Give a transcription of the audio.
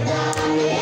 down